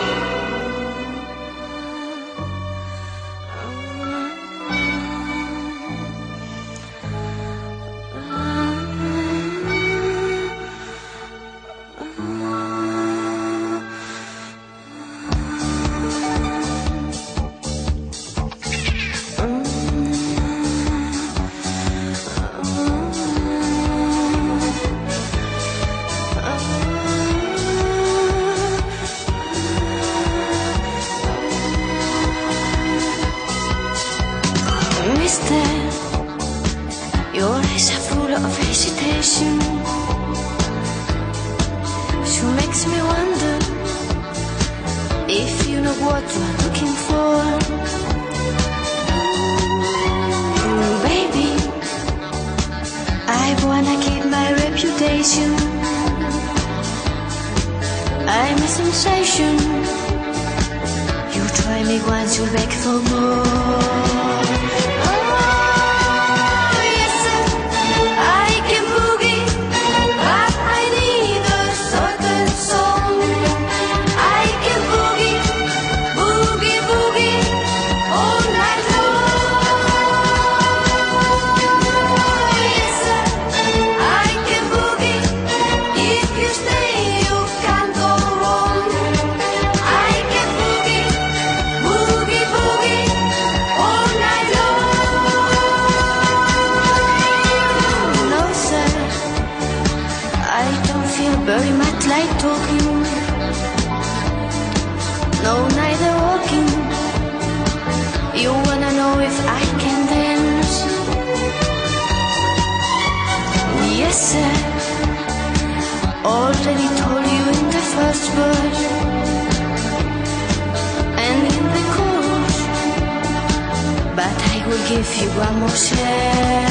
Bye. Your eyes are full of hesitation. She makes me wonder If you know what you're looking for. Mm, Baby I wanna keep my reputation. I'm a sensation. You try me once, you beg for more very much like talking. No, neither walking. You wanna know if I can dance? Yes, sir. Already told you in the first verse and in the chorus. But I will give you one more chance.